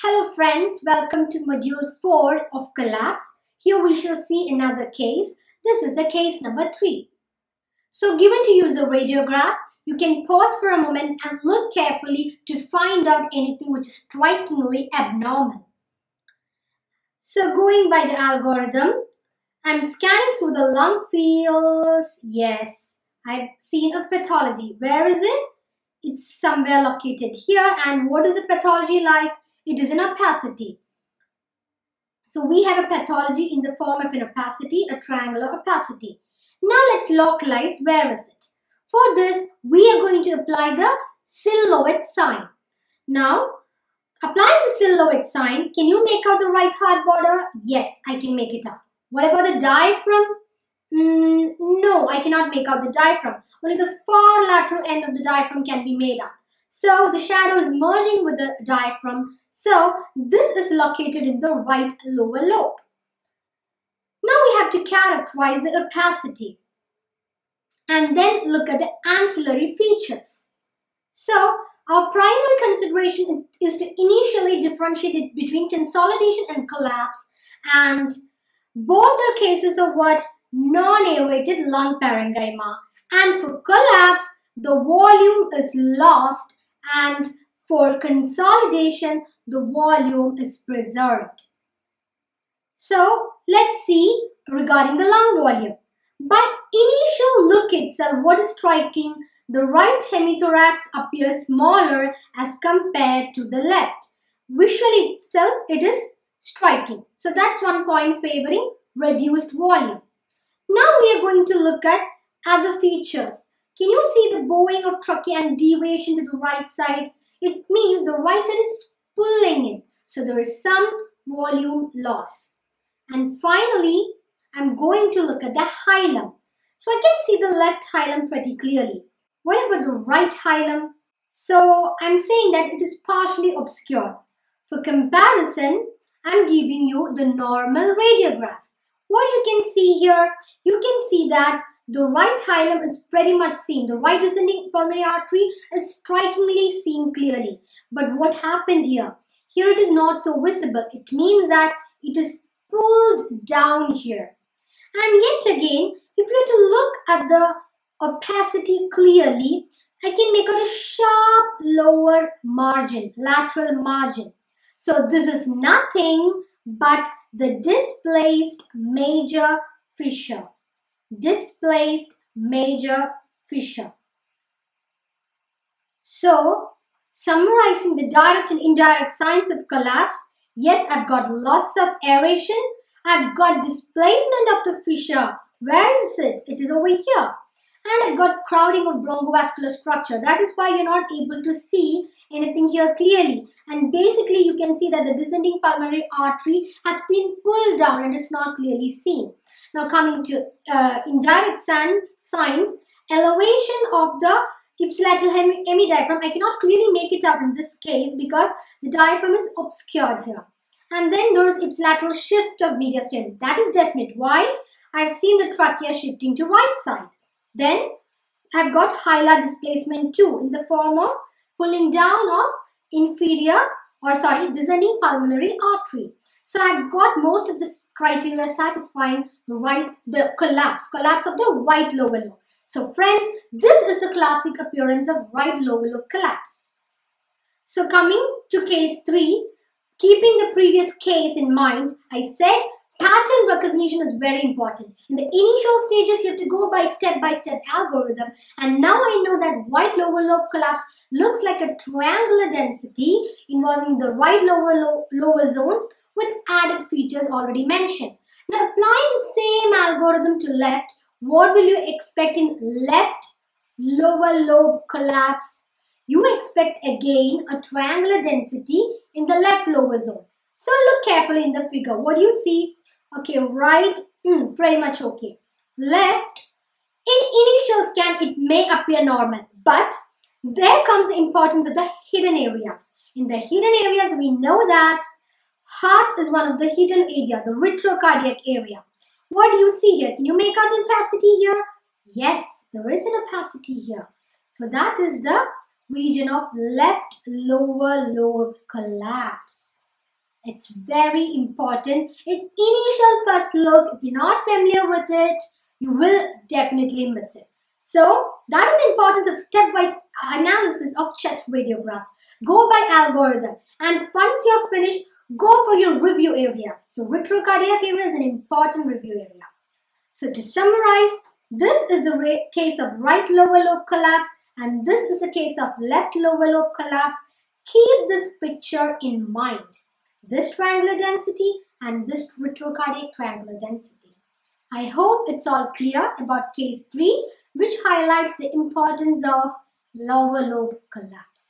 Hello friends, welcome to module 4 of collapse. Here we shall see another case. This is the case number 3. So given to use a radiograph, you can pause for a moment and look carefully to find out anything which is strikingly abnormal. So going by the algorithm, I'm scanning through the lung fields. Yes, I've seen a pathology. Where is it? It's somewhere located here. And what is the pathology like? It is an opacity. So we have a pathology in the form of an opacity, a triangular opacity. Now let's localize where is it. For this, we are going to apply the silhouette sign. Now, applying the silhouette sign, can you make out the right heart border? Yes, I can make it out. What about the diaphragm? Mm, no, I cannot make out the diaphragm. Only the far lateral end of the diaphragm can be made out. So the shadow is merging with the diaphragm. So this is located in the right lower lobe. Now we have to characterize the opacity and then look at the ancillary features. So our primary consideration is to initially differentiate it between consolidation and collapse and both are cases of what non-aerated lung parenchyma and for collapse the volume is lost and for consolidation, the volume is preserved. So let's see regarding the lung volume. By initial look itself, what is striking? The right hemithorax appears smaller as compared to the left. Visually itself, it is striking. So that's one point favoring reduced volume. Now we are going to look at other features. Can you see the bowing of trachea and deviation to the right side? It means the right side is pulling it. So there is some volume loss. And finally, I'm going to look at the hilum. So I can see the left hilum pretty clearly. What about the right hilum? So I'm saying that it is partially obscured. For comparison, I'm giving you the normal radiograph. What you can see here, you can see that the right hilum is pretty much seen. The right descending pulmonary artery is strikingly seen clearly. But what happened here? Here it is not so visible. It means that it is pulled down here. And yet again, if you were to look at the opacity clearly, I can make out a sharp lower margin, lateral margin. So this is nothing but the displaced major fissure displaced major fissure. So, summarizing the direct and indirect signs of collapse, yes, I've got loss of aeration, I've got displacement of the fissure. Where is it? It is over here and I've got crowding of bronchovascular structure. That is why you're not able to see anything here clearly. And basically you can see that the descending pulmonary artery has been pulled down and is not clearly seen. Now coming to uh, indirect signs, elevation of the ipsilateral hemidiaphragm. I cannot clearly make it out in this case because the diaphragm is obscured here. And then there is ipsilateral shift of mediastinum. That is definite. Why? I've seen the trachea shifting to right side. Then I've got hilar displacement too in the form of pulling down of inferior or sorry descending pulmonary artery. So I've got most of this criteria satisfying the right the collapse collapse of the right lower lobe. So friends this is the classic appearance of right lower lobe collapse. So coming to case 3 keeping the previous case in mind I said pattern recognition is very important. In the initial stages, you have to go by step-by-step -step algorithm. And now I know that right lower lobe collapse looks like a triangular density involving the right lower lo lower zones with added features already mentioned. Now applying the same algorithm to left, what will you expect in left lower lobe collapse? You expect again a triangular density in the left lower zone. So look carefully in the figure. What do you see? Okay, right, mm, pretty much okay. Left, in initial scan, it may appear normal, but there comes the importance of the hidden areas. In the hidden areas, we know that heart is one of the hidden area, the retrocardiac area. What do you see here? Can you make out opacity here? Yes, there is an opacity here. So that is the region of left lower lobe collapse. It's very important. In initial first look, if you're not familiar with it, you will definitely miss it. So that is the importance of stepwise analysis of chest radiograph. Go by algorithm and once you're finished, go for your review areas. So retrocardiac area is an important review area. So to summarize, this is the case of right lower lobe collapse and this is a case of left lower lobe collapse. Keep this picture in mind. This triangular density and this retrocardiac triangular density. I hope it's all clear about case 3 which highlights the importance of lower lobe collapse.